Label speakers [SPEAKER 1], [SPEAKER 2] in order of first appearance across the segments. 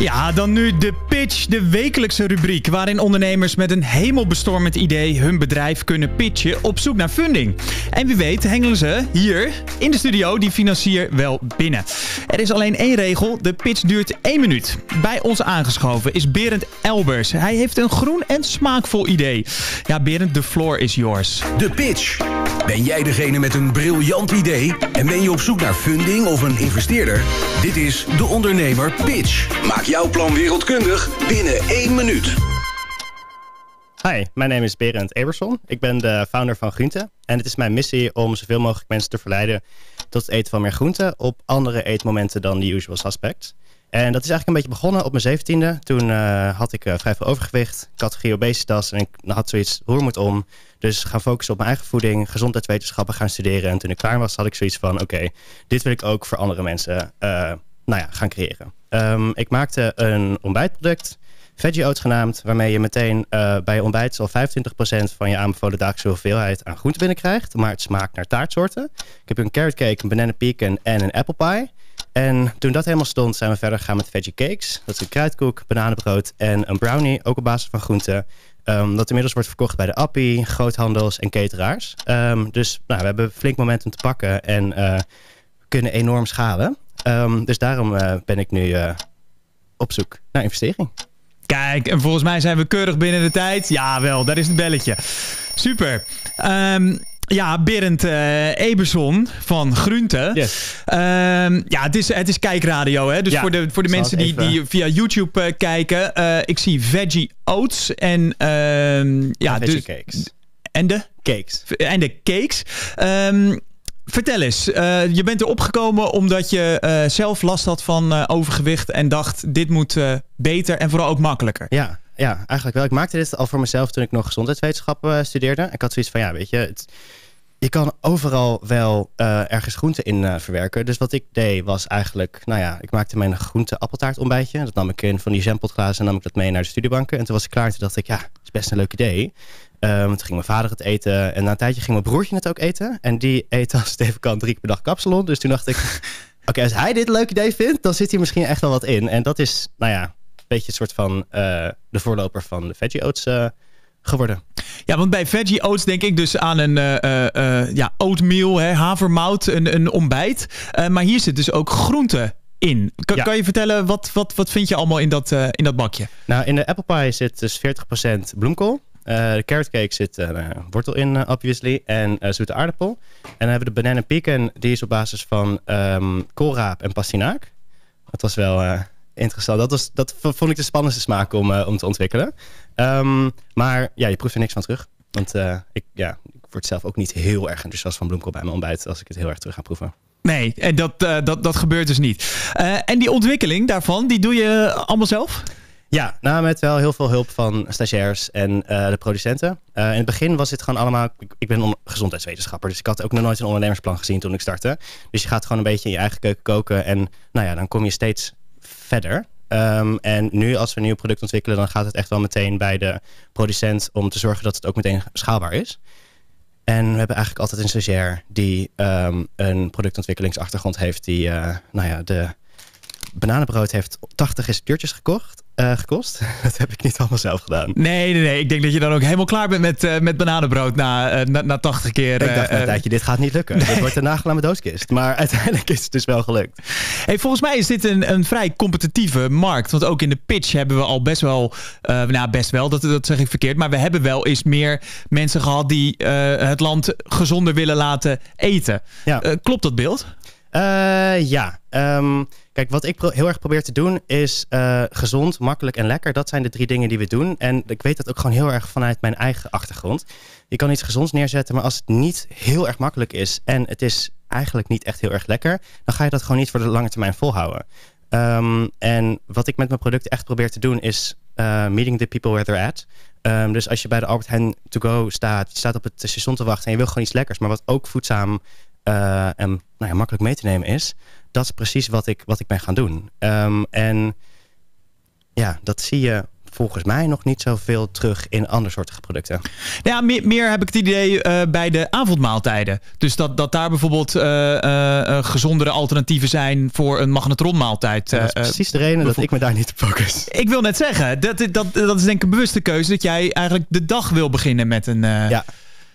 [SPEAKER 1] Ja, dan nu de pitch, de wekelijkse rubriek waarin ondernemers met een hemelbestormend idee hun bedrijf kunnen pitchen op zoek naar funding. En wie weet hengelen ze hier in de studio die financier wel binnen. Er is alleen één regel, de pitch duurt één minuut. Bij ons aangeschoven is Berend Elbers. Hij heeft een groen en smaakvol idee. Ja, Berend, de floor is yours.
[SPEAKER 2] De pitch. Ben jij degene met een briljant idee en ben je op zoek naar funding of een investeerder? Dit is de ondernemer pitch. Maak jouw plan wereldkundig binnen één minuut.
[SPEAKER 3] Hi, mijn naam is Berend Eberson. Ik ben de founder van Groente. En het is mijn missie om zoveel mogelijk mensen te verleiden tot het eten van meer groenten op andere eetmomenten dan de usual suspects. En dat is eigenlijk een beetje begonnen op mijn zeventiende. Toen uh, had ik uh, vrij veel overgewicht, categorie obesitas. En ik had zoiets, roer moet om. Dus gaan focussen op mijn eigen voeding, gezondheidswetenschappen gaan studeren. En toen ik klaar was, had ik zoiets van, oké, dit wil ik ook voor andere mensen uh, nou ja, gaan creëren. Um, ik maakte een ontbijtproduct, Veggie Oats genaamd, waarmee je meteen bij je ontbijt al 25% van je aanbevolen dagelijkse hoeveelheid aan groente binnenkrijgt. Maar het smaakt naar taartsoorten. Ik heb een carrot cake, een banana en een apple pie. En toen dat helemaal stond, zijn we verder gegaan met veggie cakes. Dat is een kruidkoek, bananenbrood en een brownie, ook op basis van groenten. Um, dat inmiddels wordt verkocht bij de Appie, groothandels en cateraars. Um, dus nou, we hebben flink momentum te pakken en uh, kunnen enorm schalen. Um, dus daarom uh, ben ik nu uh, op zoek naar investering.
[SPEAKER 1] Kijk, en volgens mij zijn we keurig binnen de tijd. Jawel, daar is het belletje. Super. Um, ja, Berend uh, Eberson van Grunte.
[SPEAKER 3] Yes.
[SPEAKER 1] Uh, ja, het is, het is kijkradio. Hè? Dus
[SPEAKER 3] ja,
[SPEAKER 1] voor de, voor de mensen die,
[SPEAKER 3] even...
[SPEAKER 1] die via YouTube uh, kijken. Uh, ik zie veggie oats en... ehm, ja,
[SPEAKER 3] veggie
[SPEAKER 1] dus,
[SPEAKER 3] cakes.
[SPEAKER 1] En de?
[SPEAKER 3] Cakes.
[SPEAKER 1] En de cakes. Um, vertel eens, je bent erop gekomen omdat je zelf last had van overgewicht. En dacht, dit moet beter en vooral ook makkelijker.
[SPEAKER 3] Ja, ja, eigenlijk wel. Ik maakte dit al voor mezelf toen ik nog gezondheidswetenschappen studeerde. Ik had zoiets van, ja, weet je... Het, je kan overal wel uh, ergens groenten in uh, verwerken. Dus wat ik deed was eigenlijk, nou ja, ik maakte mijn groente appeltaart ontbijtje. Dat nam ik in van die jampotglazen en nam ik dat mee naar de studiebanken. En toen was ik klaar, toen dacht ik, ja, dat is best een leuk idee. Um, toen ging mijn vader het eten en na een tijdje ging mijn broertje het ook eten. En die eet als het even kan drie keer per dag kapsalon. Dus toen dacht ik, oké, okay, als hij dit een leuk idee vindt, dan zit hier misschien echt wel wat in. En dat is, nou ja, een beetje een soort van uh, de voorloper van de veggie oats geworden.
[SPEAKER 1] Ja, want bij veggie oats denk ik dus aan een uh, uh, ja, oatmeal, hè, havermout, een, een ontbijt. Uh, maar hier zit dus ook groente in. Kan, ja. kan je vertellen, wat, wat, wat vind je allemaal in dat, in dat bakje?
[SPEAKER 3] Nou, in de apple pie zit dus 40% bloemkool. de carrot cake zit wortel in, obviously. En zoete aardappel. En dan hebben we de banana pecan. Die is op basis van um, koolraap en pastinaak. Dat was wel interessant. Dat, was, dat vond ik de spannendste smaak om, uh, om te ontwikkelen. Um, maar ja, je proeft er niks van terug. Want uh, ik, ja, ik word zelf ook niet heel erg enthousiast van bloemkool bij mijn ontbijt... als ik het heel erg terug ga proeven.
[SPEAKER 1] Nee, en dat, uh, dat, dat gebeurt dus niet. en die ontwikkeling daarvan, die doe je allemaal zelf?
[SPEAKER 3] Ja, nou met wel heel veel hulp van stagiairs en uh, de producenten. In het begin was dit gewoon allemaal... Ik, ik ben gezondheidswetenschapper, dus ik had ook nog nooit een ondernemersplan gezien toen ik startte. Dus je gaat gewoon een beetje in je eigen keuken koken. En nou ja, dan kom je steeds verder. Um, en nu als we een nieuw product ontwikkelen, dan gaat het echt wel meteen bij de producent om te zorgen dat het ook meteen schaalbaar is. En we hebben eigenlijk altijd een stagiair die um, een productontwikkelingsachtergrond heeft, die uh, nou ja, de bananenbrood heeft 80 receptuurtjes gekocht. Uh, gekost. Dat heb ik niet allemaal zelf gedaan.
[SPEAKER 1] Nee, nee, nee. Ik denk dat je dan ook helemaal klaar bent met, uh, met bananenbrood na, uh, na, na 80 keer.
[SPEAKER 3] Ik dacht na een tijdje, dit gaat niet lukken. dit wordt een nagelame dooskist. Maar uiteindelijk is het dus wel gelukt.
[SPEAKER 1] Hey, volgens mij is dit een, een vrij competitieve markt. Want ook in de pitch hebben we al best wel... nou, best wel, dat, dat zeg ik verkeerd. Maar we hebben wel eens meer mensen gehad die het land gezonder willen laten eten.
[SPEAKER 3] Ja.
[SPEAKER 1] klopt dat beeld?
[SPEAKER 3] Ja. Um, Kijk, wat ik heel erg probeer te doen is uh, gezond, makkelijk en lekker. Dat zijn de drie dingen die we doen. En ik weet dat ook gewoon heel erg vanuit mijn eigen achtergrond. Je kan iets gezonds neerzetten, maar als het niet heel erg makkelijk is... en het is eigenlijk niet echt heel erg lekker... dan ga je dat gewoon niet voor de lange termijn volhouden. Um, en wat ik met mijn producten echt probeer te doen is... Uh, meeting the people where they're at. Um, dus als je bij de Albert Heijn to go staat... je staat op het station te wachten en je wil gewoon iets lekkers... maar wat ook voedzaam uh, en nou ja, makkelijk mee te nemen is dat is precies wat ik, wat ik ben gaan doen. Um, en ja, dat zie je volgens mij nog niet zoveel terug in andersoortige producten.
[SPEAKER 1] Ja, meer, meer heb ik het idee uh, bij de avondmaaltijden. Dus dat, dat daar bijvoorbeeld uh, uh, gezondere alternatieven zijn voor een magnetronmaaltijd.
[SPEAKER 3] dat is precies de reden dat ik me daar niet op focus.
[SPEAKER 1] Ik wil net zeggen, dat, dat, dat is denk ik een bewuste keuze dat jij eigenlijk de dag wil beginnen met een...
[SPEAKER 3] Ja.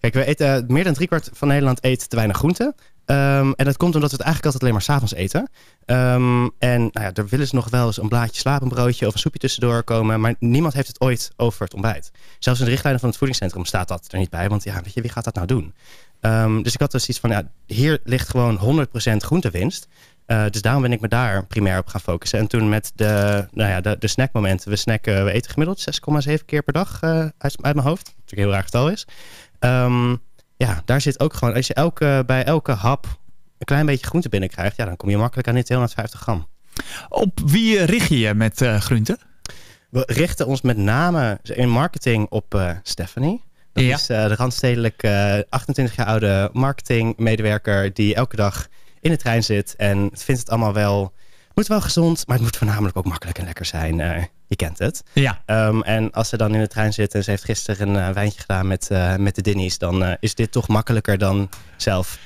[SPEAKER 3] Kijk, we eten meer dan driekwart van Nederland eet te weinig groenten. Um, en dat komt omdat we het eigenlijk altijd alleen maar s'avonds eten. Um, en nou ja, er willen ze nog wel eens een blaadje slapenbroodje of een soepje tussendoor komen. Maar niemand heeft het ooit over het ontbijt. Zelfs in de richtlijnen van het voedingscentrum staat dat er niet bij. Want ja, weet je, wie gaat dat nou doen? Um, dus ik had dus iets van, ja, hier ligt gewoon 100% groentewinst. Uh, dus daarom ben ik me daar primair op gaan focussen. En toen met de, nou ja, de, de snackmomenten. We snacken, we eten gemiddeld 6,7 keer per dag uh, uit, uit mijn hoofd. Wat natuurlijk een heel raar getal is. Um, ja, daar zit ook gewoon, als je elke, bij elke hap een klein beetje groente binnenkrijgt, ja, dan kom je makkelijk aan die 250 gram.
[SPEAKER 1] Op wie richt je je met uh, groenten?
[SPEAKER 3] We richten ons met name in marketing op Stephanie. Dat ja. is de randstedelijk 28 jaar oude marketingmedewerker die elke dag in de trein zit en vindt het allemaal wel moet wel gezond, maar het moet voornamelijk ook makkelijk en lekker zijn. Uh, je kent het.
[SPEAKER 1] Ja.
[SPEAKER 3] Um, en als ze dan in de trein zit en ze heeft gisteren een uh, wijntje gedaan met, uh, met de Dinnies, dan is dit toch makkelijker dan zelf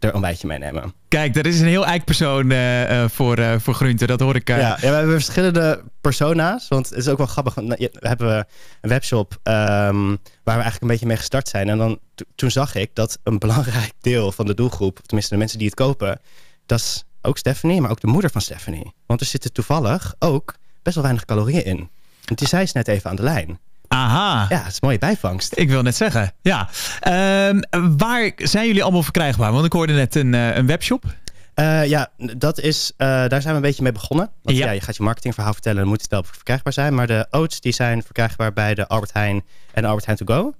[SPEAKER 3] er een wijntje meenemen.
[SPEAKER 1] Kijk, dat is een heel eikpersoon uh, voor, voor groenten. Dat hoor ik.
[SPEAKER 3] Ja, ja, we hebben verschillende persona's. Want het is ook wel grappig. Want we hebben een webshop um, waar we eigenlijk een beetje mee gestart zijn. En dan toen zag ik dat een belangrijk deel van de doelgroep, tenminste de mensen die het kopen, dat is ook Stephanie, maar ook de moeder van Stephanie. Want er zitten toevallig ook best wel weinig calorieën in. En die zei is net even aan de lijn.
[SPEAKER 1] Aha.
[SPEAKER 3] Ja, het is een mooie bijvangst.
[SPEAKER 1] Ik wil net zeggen, ja. Um, waar zijn jullie allemaal verkrijgbaar? Want ik hoorde net een, uh, een webshop.
[SPEAKER 3] Uh, ja, dat is, uh, daar zijn we een beetje mee begonnen. Want ja. ja je gaat je marketingverhaal vertellen en moet het wel verkrijgbaar zijn. Maar de oats die zijn verkrijgbaar bij de Albert Heijn en de Albert Heijn To Go.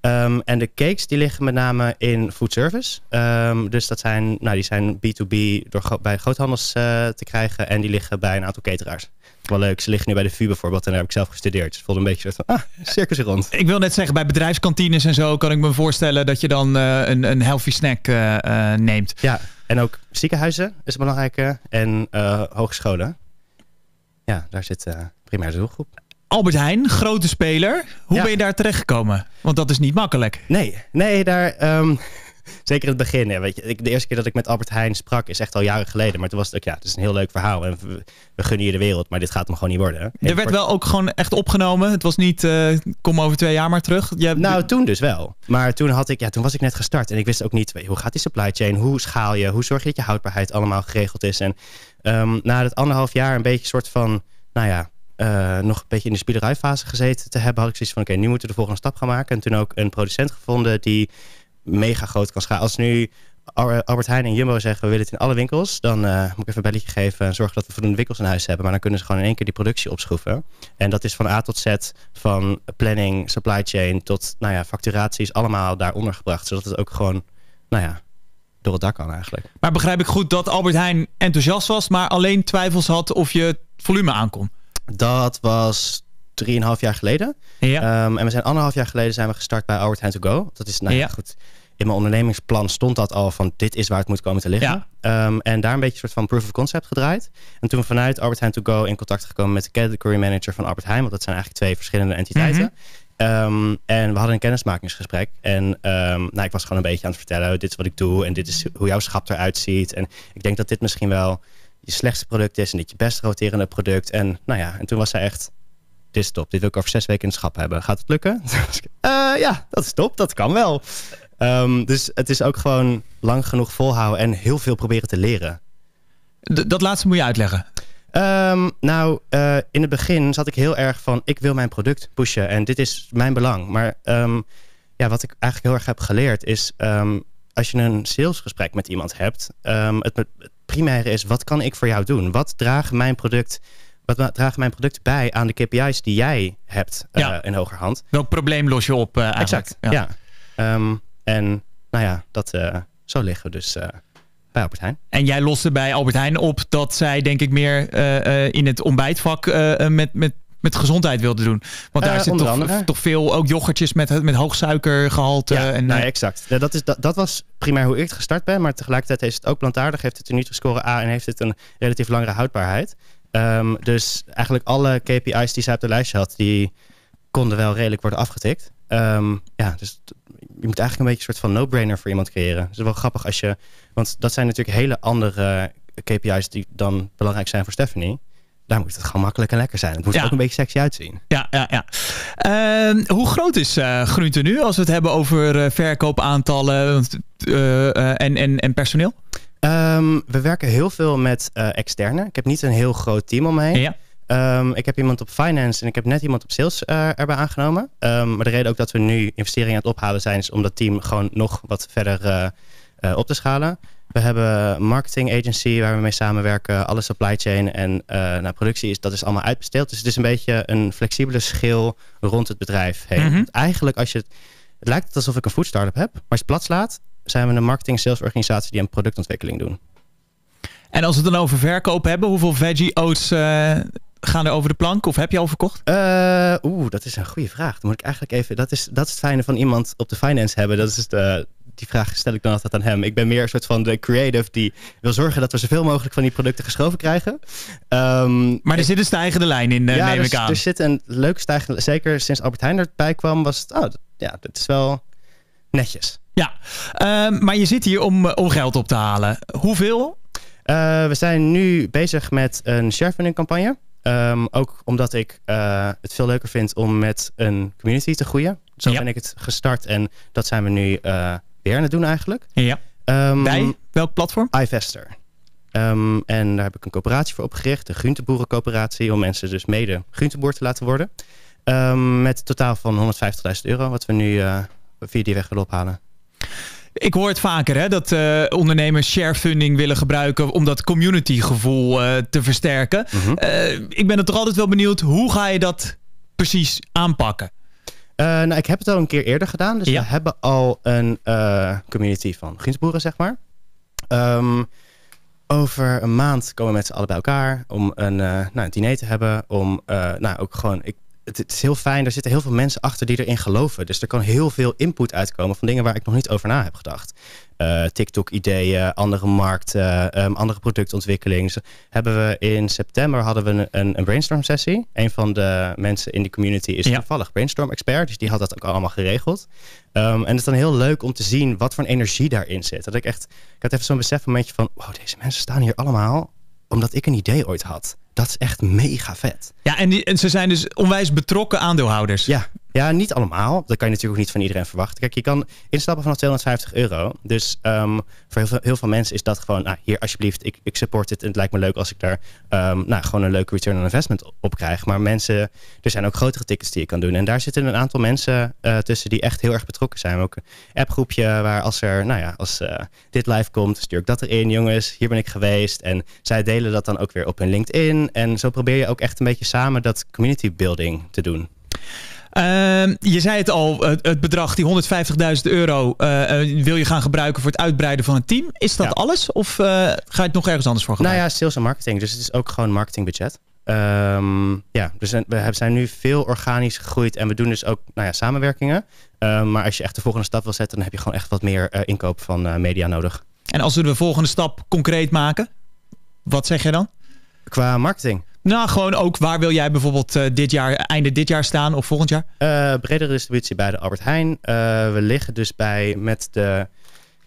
[SPEAKER 3] Um, en de cakes die liggen met name in food service. Um, dus dat zijn, nou, die zijn B2B door, bij groothandels uh, te krijgen. En die liggen bij een aantal cateraars. Wel leuk, ze liggen nu bij de VU bijvoorbeeld. En daar heb ik zelf gestudeerd. Dus het voelde een beetje soort van, ah, circus rond.
[SPEAKER 1] Ik wil net zeggen, bij bedrijfskantines en zo kan ik me voorstellen dat je dan uh, een, een healthy snack uh, neemt.
[SPEAKER 3] Ja, en ook ziekenhuizen is belangrijke. En hogescholen. Ja, daar zit primair de doelgroep.
[SPEAKER 1] Albert Heijn, grote speler. Hoe ja. ben je daar terechtgekomen? Want dat is niet makkelijk.
[SPEAKER 3] Nee, nee daar, um, zeker in het begin. Weet je, de eerste keer dat ik met Albert Heijn sprak is echt al jaren geleden. Maar toen was het ook, ja, het is een heel leuk verhaal. En we, we gunnen je de wereld, maar dit gaat hem gewoon niet worden.
[SPEAKER 1] Hè? Er werd wel ook gewoon echt opgenomen. Het was niet, uh, kom over twee jaar maar terug.
[SPEAKER 3] Je hebt... Nou, toen dus wel. Maar toen, had ik, ja, toen was ik net gestart. En ik wist ook niet, hoe gaat die supply chain? Hoe schaal je? Hoe zorg je dat je houdbaarheid allemaal geregeld is? En um, na het anderhalf jaar een beetje soort van, nou ja uh, nog een beetje in de spielerijfase gezeten te hebben, had ik zoiets van: oké, nu moeten we de volgende stap gaan maken. En toen ook een producent gevonden die mega groot kan schalen. Als nu Albert Heijn en Jumbo zeggen: we willen het in alle winkels, dan uh, moet ik even een belletje geven en zorgen dat we voldoende winkels in huis hebben. Maar dan kunnen ze gewoon in één keer die productie opschroeven. En dat is van A tot Z, van planning, supply chain tot nou ja, facturaties, allemaal daaronder gebracht. Zodat het ook gewoon, nou ja, door het dak kan eigenlijk.
[SPEAKER 1] Maar begrijp ik goed dat Albert Heijn enthousiast was, maar alleen twijfels had of je het volume aankomt?
[SPEAKER 3] Dat was 3,5 jaar geleden.
[SPEAKER 1] Ja.
[SPEAKER 3] Um, en we zijn anderhalf jaar geleden zijn we gestart bij Albert Heijn To Go. Dat is nou ja. goed. In mijn ondernemingsplan stond dat al van dit is waar het moet komen te liggen.
[SPEAKER 1] Ja.
[SPEAKER 3] Um, en daar een beetje een soort van proof of concept gedraaid. En toen vanuit Albert Heijn To Go in contact gekomen met de category manager van Albert Heijn. Want dat zijn eigenlijk twee verschillende entiteiten. Mm -hmm. um, en we hadden een kennismakingsgesprek. En nou, ik was gewoon een beetje aan het vertellen. Dit is wat ik doe en dit is hoe jouw schap eruit ziet. En ik denk dat dit misschien wel je slechtste product is en dit je best roterende product. En nou ja, en toen was zij echt, dit is top. Dit wil ik over zes weken in het schap hebben. Gaat het lukken? uh, ja, dat is top. Dat kan wel. Um, dus het is ook gewoon lang genoeg volhouden en heel veel proberen te leren.
[SPEAKER 1] D dat laatste moet je uitleggen.
[SPEAKER 3] Um, nou, uh, in het begin zat ik heel erg van, ik wil mijn product pushen en dit is mijn belang. Maar um, ja, wat ik eigenlijk heel erg heb geleerd is, als je een salesgesprek met iemand hebt, het, het primaire is, wat kan ik voor jou doen? Wat draagt mijn product, wat dragen mijn producten bij aan de KPI's die jij hebt uh, ja. in hogerhand?
[SPEAKER 1] Welk probleem los je op uh,
[SPEAKER 3] Exact, ja. Um, en nou ja, dat, uh, zo liggen we dus bij Albert Heijn.
[SPEAKER 1] En jij loste bij Albert Heijn op dat zij denk ik meer in het ontbijtvak met, met met gezondheid wilde doen. Want daar uh, zit toch, toch, veel ook yoghurtjes met, met hoog suikergehalte.
[SPEAKER 3] Ja,
[SPEAKER 1] en,
[SPEAKER 3] nou, exact. Ja, dat, is, dat, dat was primair hoe ik gestart ben. Maar tegelijkertijd heeft het ook plantaardig. Heeft het een Nutri-score A en heeft het een relatief langere houdbaarheid. Ehm, dus eigenlijk alle KPI's die zij op de lijstje had, die konden wel redelijk worden afgetikt. Ehm, ja, dus je moet eigenlijk een beetje een soort van no-brainer voor iemand creëren. Het is wel grappig als je, want dat zijn natuurlijk hele andere KPI's die dan belangrijk zijn voor Stephanie daar moet het gewoon makkelijk en lekker zijn. Het moet er ook een beetje sexy uitzien.
[SPEAKER 1] Ja, ja, ja. Uh, hoe groot is uh, Groente nu als we het hebben over uh, verkoopaantallen eh, en, en, en personeel?
[SPEAKER 3] Um, we werken heel veel met externe. Ik heb niet een heel groot team om me heen. Ja. Um, ik heb iemand op finance en ik heb net iemand op sales erbij aangenomen. Um, maar de reden ook dat we nu investeringen aan het ophalen zijn... is om dat team gewoon nog wat verder op te schalen. We hebben een marketing agency waar we mee samenwerken. Alle supply chain en uh, nou, productie is, dat is allemaal uitbesteed. Dus het is een beetje een flexibele schil rond het bedrijf heen. Mhm. Eigenlijk als je het, het lijkt alsof ik een food startup heb. Maar als je het plat slaat, zijn we een marketing sales organisatie die een productontwikkeling doen.
[SPEAKER 1] En als we het dan over verkoop hebben, hoeveel veggie oats uh, gaan er over de plank? Of heb je al verkocht?
[SPEAKER 3] Uh, Oeh, dat is een goede vraag. Dan moet ik eigenlijk even. Dat is, dat is het fijne van iemand op de finance hebben. Dat is de, die vraag stel ik dan altijd aan hem. Ik ben meer een soort van de creative die wil zorgen dat we zoveel mogelijk van die producten geschoven krijgen.
[SPEAKER 1] Um, maar er zit een stijgende lijn in, uh, ja, neem
[SPEAKER 3] dus,
[SPEAKER 1] ik aan.
[SPEAKER 3] Er zit een leuke stijgende, zeker sinds Albert Heijn erbij kwam, was het, oh, ja, het is wel netjes.
[SPEAKER 1] Ja, um, maar je zit hier om, om geld op te halen. Hoeveel?
[SPEAKER 3] Uh, we zijn nu bezig met een sharefunding campagne. Um, ook omdat ik uh, het veel leuker vind om met een community te groeien. Zo ja. ben ik het gestart en dat zijn we nu weer aan het doen eigenlijk.
[SPEAKER 1] Ja. Um, Bij welk platform?
[SPEAKER 3] iVester. Um, en daar heb ik een coöperatie voor opgericht. De Groenteboerencoöperatie. Om mensen dus mede groenteboer te laten worden. Met totaal van 150.000 euro. Wat we nu via die weg willen ophalen.
[SPEAKER 1] Ik hoor het vaker hè, dat uh, ondernemers sharefunding willen gebruiken om dat communitygevoel uh, te versterken. Mm -hmm. uh, ik ben er toch altijd wel benieuwd, hoe ga je dat precies aanpakken?
[SPEAKER 3] Uh, nou, ik heb het al een keer eerder gedaan. Dus ja. we hebben al een uh, community van groenteboeren, zeg maar. Um, over een maand komen we met z'n allen bij elkaar om een, uh, nou, een diner te hebben. Om nou, ook gewoon. Ik, het, het, is heel fijn. Er zitten heel veel mensen achter die erin geloven. Dus er kan heel veel input uitkomen van dingen waar ik nog niet over na heb gedacht. Uh, TikTok-ideeën, andere markten, um, andere productontwikkeling. Dus hebben we in september hadden we een, een brainstorm sessie. Een van de mensen in de community is ja. toevallig brainstorm expert, dus die had dat ook allemaal geregeld. Um, en het is dan heel leuk om te zien wat voor een energie daarin zit. Dat ik echt, ik had even zo'n besef momentje van, wow, deze mensen staan hier allemaal omdat ik een idee ooit had. Dat is echt mega vet.
[SPEAKER 1] Ja, en, die, en ze zijn dus onwijs betrokken aandeelhouders.
[SPEAKER 3] Ja, ja, niet allemaal. Dat kan je natuurlijk ook niet van iedereen verwachten. Kijk, je kan instappen vanaf 250 euro. Dus um, voor heel veel, heel veel, mensen is dat gewoon... Nou, hier alsjeblieft, ik, ik support het. En het lijkt me leuk als ik daar um, nou, gewoon een leuke return on investment op krijg. Maar mensen... Er zijn ook grotere tickets die je kan doen. En daar zitten een aantal mensen uh, tussen die echt heel erg betrokken zijn. Ook een appgroepje waar als er... Nou ja, als uh, dit live komt, stuur ik dat erin. Jongens, hier ben ik geweest. En zij delen dat dan ook weer op hun LinkedIn. En zo probeer je ook echt een beetje samen dat community building te doen.
[SPEAKER 1] Uh, je zei het al, het bedrag, die 150.000 euro, uh, wil je gaan gebruiken voor het uitbreiden van een team. Is dat ja. alles of uh, ga je het nog ergens anders voor gebruiken?
[SPEAKER 3] Nou ja, sales en marketing. Dus het is ook gewoon marketingbudget. Um, ja, dus we zijn nu veel organisch gegroeid en we doen dus ook nou ja, samenwerkingen. Um, maar als je echt de volgende stap wil zetten, dan heb je gewoon echt wat meer inkoop van media nodig.
[SPEAKER 1] En als we de volgende stap concreet maken, wat zeg je dan?
[SPEAKER 3] Qua marketing?
[SPEAKER 1] Nou, gewoon ook waar wil jij bijvoorbeeld uh, dit jaar, einde dit jaar staan of volgend jaar?
[SPEAKER 3] Uh, bredere distributie bij de Albert Heijn. Uh, we liggen dus bij met de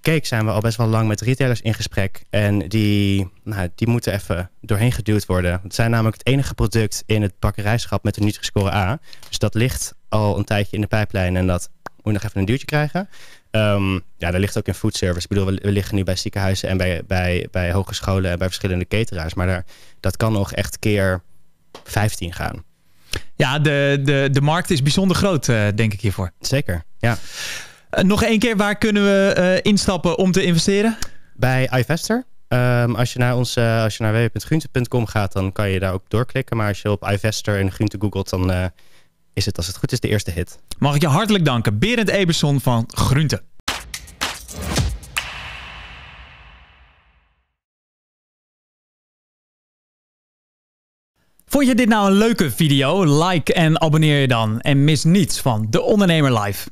[SPEAKER 3] cake zijn we al best wel lang met retailers in gesprek. En die, nou, die moeten even doorheen geduwd worden. Het zijn namelijk het enige product in het bakkerijschap met een Nutri-score A. Dus dat ligt al een tijdje in de pijplijn en dat moet nog even een duwtje krijgen. Um, ja, dat ligt ook in food service. Ik bedoel, we, we, liggen nu bij ziekenhuizen en bij, bij, bij hogescholen en bij verschillende cateraars. Maar daar, dat kan nog echt keer 15 gaan.
[SPEAKER 1] Ja, de, de, de markt is bijzonder groot, uh, denk ik hiervoor.
[SPEAKER 3] Zeker, ja.
[SPEAKER 1] Uh, nog één keer, waar kunnen we uh, instappen om te investeren?
[SPEAKER 3] Bij iVester. Um, als je naar, ons, als je naar www.groente.com gaat, dan kan je daar ook doorklikken. Maar als je op iVester en groente googelt, dan is het als het goed is de eerste hit.
[SPEAKER 1] Mag ik je hartelijk danken, Berend Eberson van Groente. Vond je dit nou een leuke video? Like en abonneer je dan en mis niets van De Ondernemer Live.